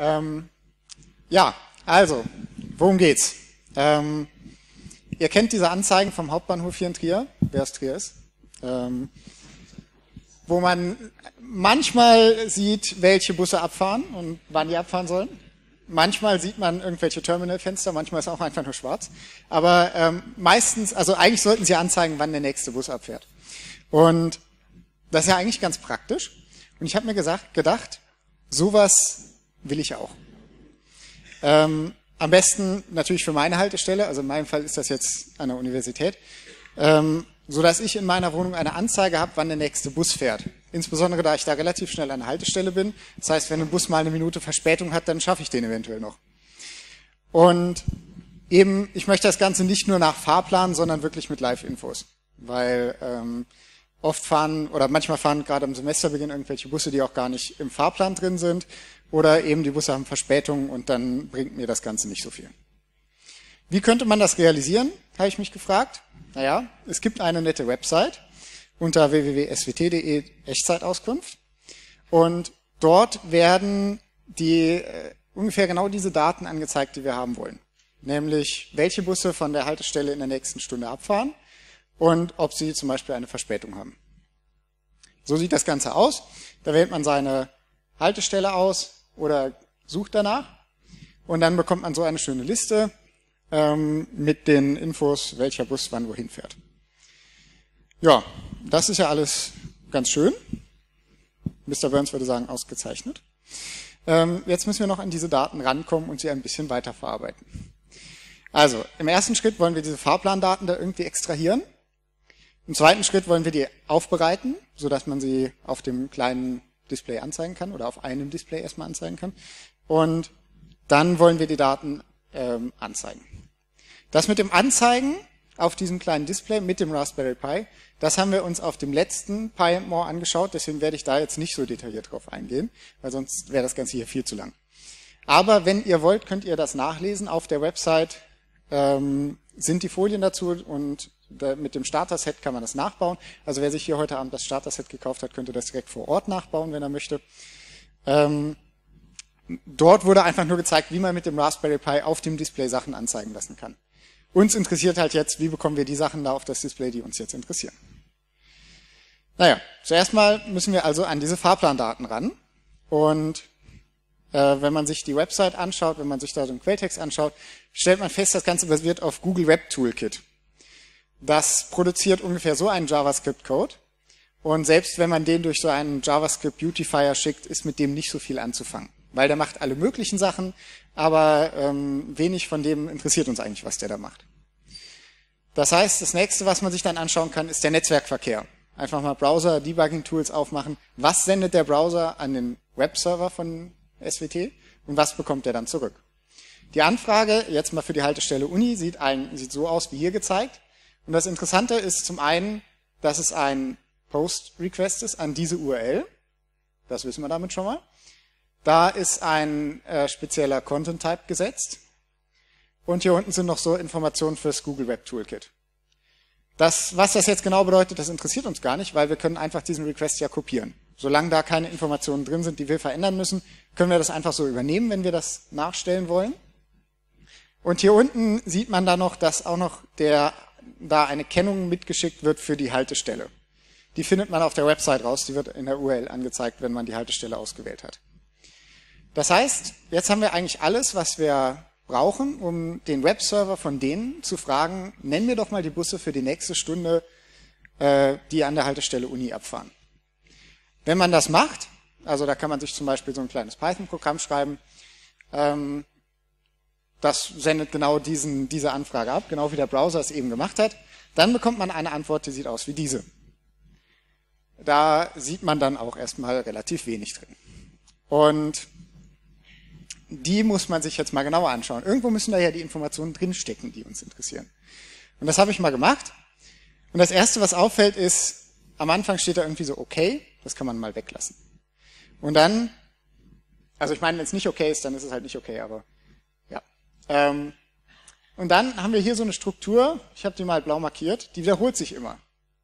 Ähm, ja, also, worum geht's? Ähm, ihr kennt diese Anzeigen vom Hauptbahnhof hier in Trier, wer aus Trier ist, ähm, wo man manchmal sieht, welche Busse abfahren und wann die abfahren sollen. Manchmal sieht man irgendwelche Terminalfenster, manchmal ist es auch einfach nur schwarz. Aber ähm, meistens, also eigentlich sollten sie anzeigen, wann der nächste Bus abfährt. Und das ist ja eigentlich ganz praktisch. Und ich habe mir gesagt, gedacht, sowas will ich auch. Ähm, am besten natürlich für meine Haltestelle, also in meinem Fall ist das jetzt an der Universität, ähm, so dass ich in meiner Wohnung eine Anzeige habe, wann der nächste Bus fährt. Insbesondere da ich da relativ schnell an der Haltestelle bin. Das heißt, wenn ein Bus mal eine Minute Verspätung hat, dann schaffe ich den eventuell noch. Und eben, ich möchte das Ganze nicht nur nach Fahrplan, sondern wirklich mit Live-Infos. Weil ähm, oft fahren oder manchmal fahren gerade am Semesterbeginn irgendwelche Busse, die auch gar nicht im Fahrplan drin sind. Oder eben die Busse haben Verspätung und dann bringt mir das Ganze nicht so viel. Wie könnte man das realisieren, habe ich mich gefragt. Naja, es gibt eine nette Website unter www.swt.de Echtzeitauskunft und dort werden die äh, ungefähr genau diese Daten angezeigt, die wir haben wollen. Nämlich, welche Busse von der Haltestelle in der nächsten Stunde abfahren und ob sie zum Beispiel eine Verspätung haben. So sieht das Ganze aus. Da wählt man seine Haltestelle aus oder sucht danach und dann bekommt man so eine schöne Liste ähm, mit den Infos, welcher Bus wann wohin fährt. Ja, das ist ja alles ganz schön. Mr. Burns würde sagen, ausgezeichnet. Ähm, jetzt müssen wir noch an diese Daten rankommen und sie ein bisschen weiter verarbeiten. Also, im ersten Schritt wollen wir diese Fahrplandaten da irgendwie extrahieren. Im zweiten Schritt wollen wir die aufbereiten, so dass man sie auf dem kleinen Display anzeigen kann oder auf einem Display erstmal anzeigen kann. Und dann wollen wir die Daten ähm, anzeigen. Das mit dem Anzeigen auf diesem kleinen Display mit dem Raspberry Pi, das haben wir uns auf dem letzten Pi More angeschaut, deswegen werde ich da jetzt nicht so detailliert drauf eingehen, weil sonst wäre das Ganze hier viel zu lang. Aber wenn ihr wollt, könnt ihr das nachlesen. Auf der Website ähm, sind die Folien dazu und mit dem Starter-Set kann man das nachbauen. Also wer sich hier heute Abend das Starter-Set gekauft hat, könnte das direkt vor Ort nachbauen, wenn er möchte. Ähm, dort wurde einfach nur gezeigt, wie man mit dem Raspberry Pi auf dem Display Sachen anzeigen lassen kann. Uns interessiert halt jetzt, wie bekommen wir die Sachen da auf das Display, die uns jetzt interessieren. Naja, zuerst mal müssen wir also an diese Fahrplandaten ran. Und äh, wenn man sich die Website anschaut, wenn man sich da den Quelltext anschaut, stellt man fest, das Ganze basiert auf Google Web Toolkit. Das produziert ungefähr so einen JavaScript-Code. Und selbst wenn man den durch so einen JavaScript Beautifier schickt, ist mit dem nicht so viel anzufangen. Weil der macht alle möglichen Sachen, aber ähm, wenig von dem interessiert uns eigentlich, was der da macht. Das heißt, das nächste, was man sich dann anschauen kann, ist der Netzwerkverkehr. Einfach mal Browser-Debugging-Tools aufmachen. Was sendet der Browser an den Webserver von SWT und was bekommt er dann zurück? Die Anfrage, jetzt mal für die Haltestelle Uni, sieht, ein, sieht so aus wie hier gezeigt. Und das Interessante ist zum einen, dass es ein Post-Request ist an diese URL. Das wissen wir damit schon mal. Da ist ein äh, spezieller Content-Type gesetzt. Und hier unten sind noch so Informationen fürs Google Web Toolkit. Das, was das jetzt genau bedeutet, das interessiert uns gar nicht, weil wir können einfach diesen Request ja kopieren. Solange da keine Informationen drin sind, die wir verändern müssen, können wir das einfach so übernehmen, wenn wir das nachstellen wollen. Und hier unten sieht man da noch, dass auch noch der da eine Kennung mitgeschickt wird für die Haltestelle. Die findet man auf der Website raus, die wird in der URL angezeigt, wenn man die Haltestelle ausgewählt hat. Das heißt, jetzt haben wir eigentlich alles, was wir brauchen, um den Webserver von denen zu fragen, nenn mir doch mal die Busse für die nächste Stunde, äh, die an der Haltestelle Uni abfahren. Wenn man das macht, also da kann man sich zum Beispiel so ein kleines Python-Programm schreiben, ähm, das sendet genau diesen, diese Anfrage ab, genau wie der Browser es eben gemacht hat. Dann bekommt man eine Antwort, die sieht aus wie diese. Da sieht man dann auch erstmal relativ wenig drin. Und die muss man sich jetzt mal genauer anschauen. Irgendwo müssen da ja die Informationen drinstecken, die uns interessieren. Und das habe ich mal gemacht. Und das Erste, was auffällt, ist, am Anfang steht da irgendwie so okay, das kann man mal weglassen. Und dann, also ich meine, wenn es nicht okay ist, dann ist es halt nicht okay, aber ähm, und dann haben wir hier so eine Struktur, ich habe die mal blau markiert, die wiederholt sich immer.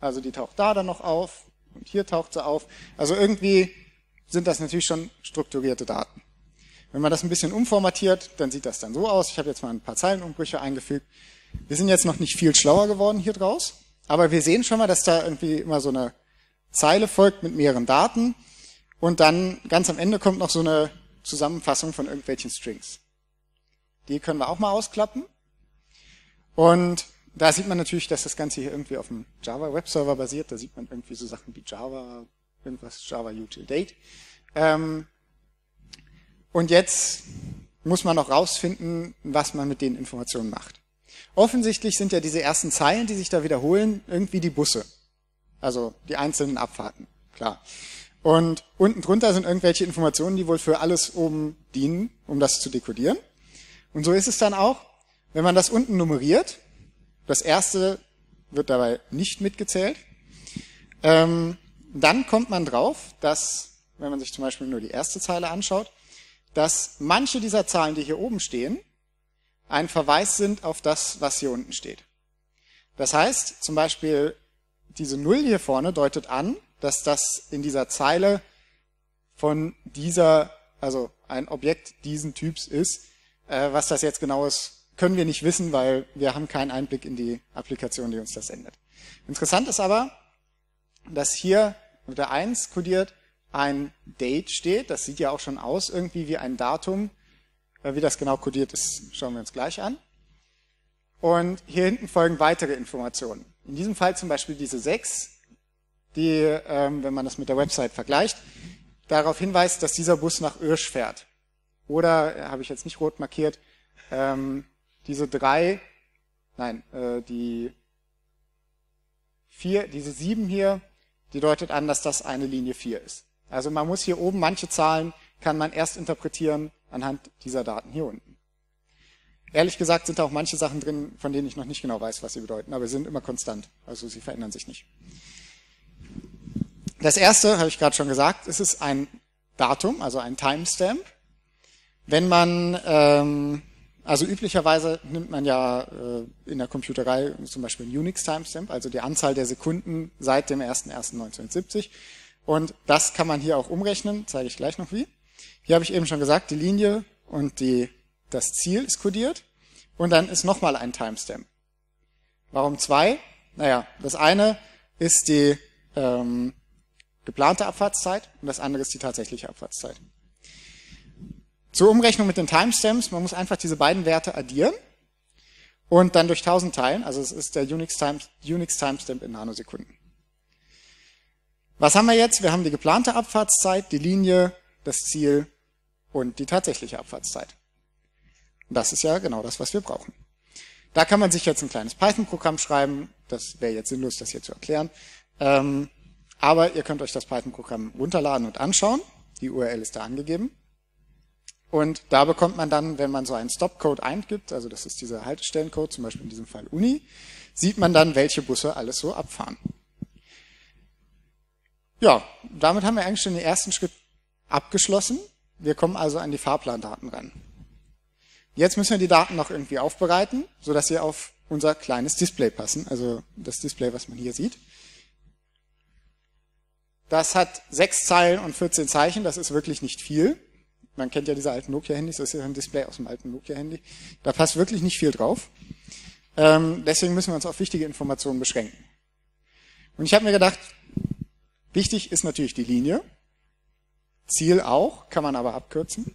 Also die taucht da dann noch auf und hier taucht sie auf. Also irgendwie sind das natürlich schon strukturierte Daten. Wenn man das ein bisschen umformatiert, dann sieht das dann so aus. Ich habe jetzt mal ein paar Zeilenumbrüche eingefügt. Wir sind jetzt noch nicht viel schlauer geworden hier draus, aber wir sehen schon mal, dass da irgendwie immer so eine Zeile folgt mit mehreren Daten und dann ganz am Ende kommt noch so eine Zusammenfassung von irgendwelchen Strings. Die können wir auch mal ausklappen. Und da sieht man natürlich, dass das Ganze hier irgendwie auf einem Java Webserver basiert. Da sieht man irgendwie so Sachen wie Java, irgendwas Java Util Date. Ähm, und jetzt muss man noch rausfinden, was man mit den Informationen macht. Offensichtlich sind ja diese ersten Zeilen, die sich da wiederholen, irgendwie die Busse. Also die einzelnen Abfahrten, klar. Und unten drunter sind irgendwelche Informationen, die wohl für alles oben dienen, um das zu dekodieren. Und so ist es dann auch, wenn man das unten nummeriert, das erste wird dabei nicht mitgezählt, ähm, dann kommt man drauf, dass, wenn man sich zum Beispiel nur die erste Zeile anschaut, dass manche dieser Zahlen, die hier oben stehen, ein Verweis sind auf das, was hier unten steht. Das heißt, zum Beispiel diese Null hier vorne deutet an, dass das in dieser Zeile von dieser, also ein Objekt diesen Typs ist. Äh, was das jetzt genau ist, können wir nicht wissen, weil wir haben keinen Einblick in die Applikation, die uns das sendet. Interessant ist aber, dass hier mit der 1 kodiert ein Date steht. Das sieht ja auch schon aus irgendwie wie ein Datum. Äh, wie das genau kodiert ist, schauen wir uns gleich an. Und hier hinten folgen weitere Informationen. In diesem Fall zum Beispiel diese 6, die, ähm, wenn man das mit der Website vergleicht, darauf hinweist, dass dieser Bus nach Irsch fährt. Oder, äh, habe ich jetzt nicht rot markiert, ähm, diese drei, nein, äh, die vier, diese sieben hier, die deutet an, dass das eine Linie 4 ist. Also man muss hier oben manche Zahlen kann man erst interpretieren anhand dieser Daten hier unten. Ehrlich gesagt sind da auch manche Sachen drin, von denen ich noch nicht genau weiß, was sie bedeuten, aber sie sind immer konstant. Also sie verändern sich nicht. Das erste, habe ich gerade schon gesagt, es ist ein Datum, also ein Timestamp. Wenn man, ähm, also üblicherweise nimmt man ja äh, in der Computerei zum Beispiel ein Unix Timestamp, also die Anzahl der Sekunden seit dem 01.01.1970. Und das kann man hier auch umrechnen, zeige ich gleich noch wie. Hier habe ich eben schon gesagt, die Linie und die, das Ziel ist kodiert. Und dann ist nochmal ein Timestamp. Warum zwei? Naja, das eine ist die ähm, geplante Abfahrtszeit und das andere ist die tatsächliche Abfahrtszeit. Zur Umrechnung mit den Timestamps, man muss einfach diese beiden Werte addieren und dann durch 1000 teilen. Also es ist der Unix, Time, Unix Timestamp in Nanosekunden. Was haben wir jetzt? Wir haben die geplante Abfahrtszeit, die Linie, das Ziel und die tatsächliche Abfahrtszeit. Und das ist ja genau das, was wir brauchen. Da kann man sich jetzt ein kleines Python-Programm schreiben. Das wäre jetzt sinnlos, das hier zu erklären. Ähm, aber ihr könnt euch das Python-Programm runterladen und anschauen. Die URL ist da angegeben. Und da bekommt man dann, wenn man so einen Stop-Code eingibt, also das ist dieser Haltestellencode, zum Beispiel in diesem Fall Uni, sieht man dann, welche Busse alles so abfahren. Ja, damit haben wir eigentlich schon den ersten Schritt abgeschlossen. Wir kommen also an die Fahrplandaten ran. Jetzt müssen wir die Daten noch irgendwie aufbereiten, sodass sie auf unser kleines Display passen, also das Display, was man hier sieht. Das hat sechs Zeilen und 14 Zeichen, das ist wirklich nicht viel. Man kennt ja diese alten Nokia-Handys, das ist ja ein Display aus dem alten Nokia-Handy. Da passt wirklich nicht viel drauf. Ähm, deswegen müssen wir uns auf wichtige Informationen beschränken. Und ich habe mir gedacht, Wichtig ist natürlich die Linie. Ziel auch, kann man aber abkürzen.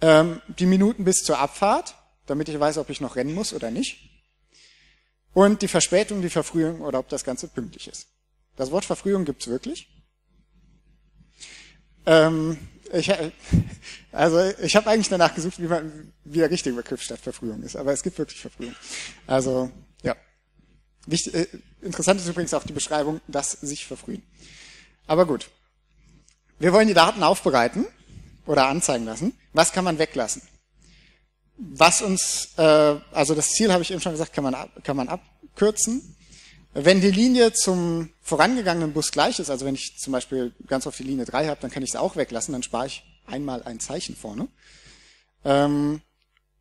Ähm, die Minuten bis zur Abfahrt, damit ich weiß, ob ich noch rennen muss oder nicht. Und die Verspätung, die Verfrühung oder ob das Ganze pünktlich ist. Das Wort Verfrühung gibt's wirklich. Ähm, ich, also ich habe eigentlich danach gesucht, wie, man, wie der richtige Begriff statt Verfrühung ist, aber es gibt wirklich Verfrühung. Also ja, Wichtig, äh, interessant ist übrigens auch die Beschreibung, dass sich verfrühen. Aber gut. Wir wollen die Daten aufbereiten oder anzeigen lassen. Was kann man weglassen? Was uns, äh, also das Ziel habe ich eben schon gesagt, kann man, kann man abkürzen. Wenn die Linie zum vorangegangenen Bus gleich ist, also wenn ich zum Beispiel ganz auf die Linie 3 habe, dann kann ich es auch weglassen, dann spare ich einmal ein Zeichen vorne. Ähm,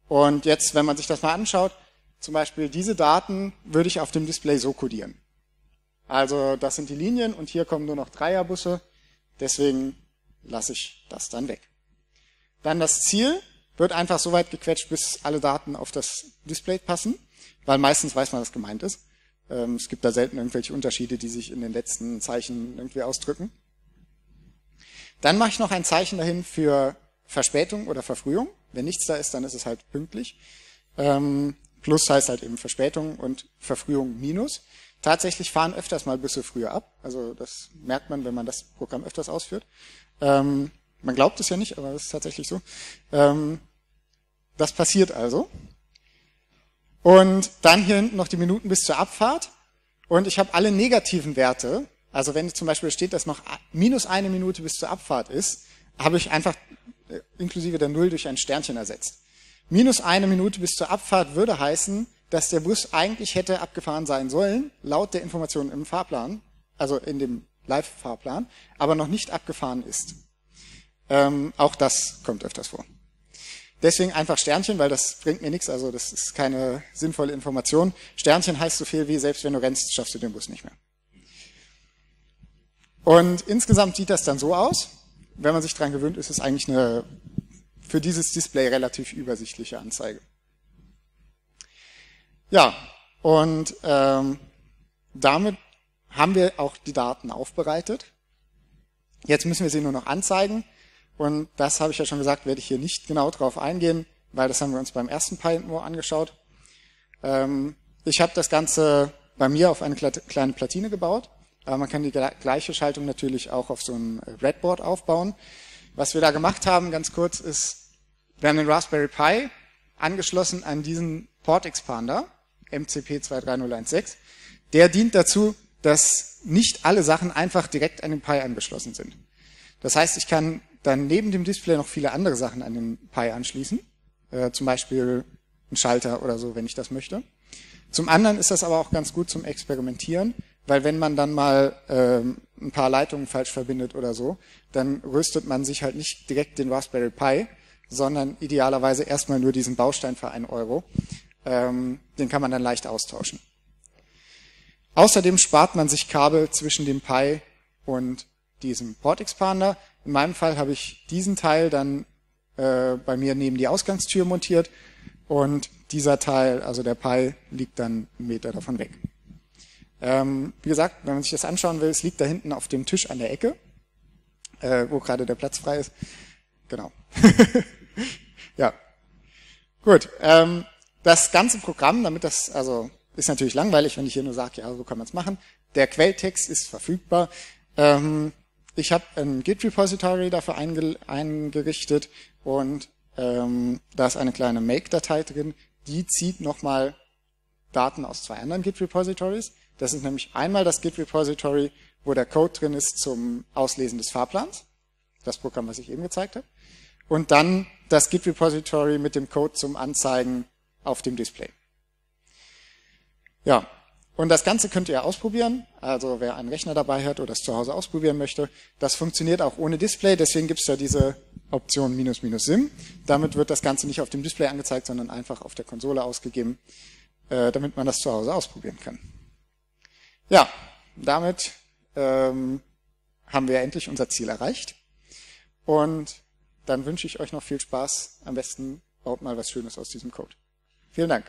und jetzt, wenn man sich das mal anschaut, zum Beispiel diese Daten würde ich auf dem Display so codieren. Also das sind die Linien und hier kommen nur noch Dreierbusse, deswegen lasse ich das dann weg. Dann das Ziel wird einfach so weit gequetscht, bis alle Daten auf das Display passen, weil meistens weiß man, was gemeint ist. Ähm, es gibt da selten irgendwelche Unterschiede, die sich in den letzten Zeichen irgendwie ausdrücken. Dann mache ich noch ein Zeichen dahin für Verspätung oder Verfrühung. Wenn nichts da ist, dann ist es halt pünktlich. Ähm, plus heißt halt eben Verspätung und Verfrühung minus. Tatsächlich fahren öfters mal Busse früher ab. Also das merkt man, wenn man das Programm öfters ausführt. Ähm, man glaubt es ja nicht, aber es ist tatsächlich so. Das passiert also. Und dann hier hinten noch die Minuten bis zur Abfahrt. Und ich habe alle negativen Werte. Also wenn zum Beispiel steht, dass noch minus eine Minute bis zur Abfahrt ist, habe ich einfach äh, inklusive der Null durch ein Sternchen ersetzt. Minus eine Minute bis zur Abfahrt würde heißen, dass der Bus eigentlich hätte abgefahren sein sollen, laut der Information im Fahrplan, also in dem Live-Fahrplan, aber noch nicht abgefahren ist. Ähm, auch das kommt öfters vor. Deswegen einfach Sternchen, weil das bringt mir nichts, also das ist keine sinnvolle Information. Sternchen heißt so viel wie, selbst wenn du rennst, schaffst du den Bus nicht mehr. Und insgesamt sieht das dann so aus. Wenn man sich dran gewöhnt, ist es eigentlich eine für dieses Display relativ übersichtliche Anzeige. Ja, und ähm, damit haben wir auch die Daten aufbereitet. Jetzt müssen wir sie nur noch anzeigen. Und das habe ich ja schon gesagt, werde ich hier nicht genau drauf eingehen, weil das haben wir uns beim ersten nur angeschaut. Ähm, ich habe das Ganze bei mir auf eine kleine Platine gebaut. Aber man kann die gleiche Schaltung natürlich auch auf so ein Redboard aufbauen. Was wir da gemacht haben, ganz kurz, ist, wir haben den Raspberry Pi angeschlossen an diesen Port Expander, MCP 23016. Der dient dazu, dass nicht alle Sachen einfach direkt an den Pi angeschlossen sind. Das heißt, ich kann dann neben dem Display noch viele andere Sachen an den Pi anschließen, äh, zum Beispiel einen Schalter oder so, wenn ich das möchte. Zum anderen ist das aber auch ganz gut zum Experimentieren, weil wenn man dann mal ähm, ein paar Leitungen falsch verbindet oder so, dann rüstet man sich halt nicht direkt den Raspberry Pi, sondern idealerweise erstmal nur diesen Baustein für einen Euro. Ähm, den kann man dann leicht austauschen. Außerdem spart man sich Kabel zwischen dem Pi und diesem Port Expander. In meinem Fall habe ich diesen Teil dann äh, bei mir neben die Ausgangstür montiert und dieser Teil, also der Pi, liegt dann einen Meter davon weg. Ähm, wie gesagt, wenn man sich das anschauen will, es liegt da hinten auf dem Tisch an der Ecke, äh, wo gerade der Platz frei ist. Genau. ja. Gut. Ähm, das ganze Programm, damit das, also ist natürlich langweilig, wenn ich hier nur sage, ja, so kann man es machen. Der Quelltext ist verfügbar. Ähm, ich habe ein Git-Repository dafür eingerichtet und ähm, da ist eine kleine Make-Datei drin, die zieht nochmal Daten aus zwei anderen Git-Repositories. Das ist nämlich einmal das Git-Repository, wo der Code drin ist zum Auslesen des Fahrplans, das Programm, was ich eben gezeigt habe, und dann das Git-Repository mit dem Code zum Anzeigen auf dem Display. Ja, und das Ganze könnt ihr ausprobieren. Also wer einen Rechner dabei hat oder es zu Hause ausprobieren möchte, das funktioniert auch ohne Display. Deswegen gibt es da diese Option minus minus sim. Damit wird das Ganze nicht auf dem Display angezeigt, sondern einfach auf der Konsole ausgegeben, äh, damit man das zu Hause ausprobieren kann. Ja, damit ähm, haben wir endlich unser Ziel erreicht. Und dann wünsche ich euch noch viel Spaß. Am besten baut mal was Schönes aus diesem Code. Vielen Dank.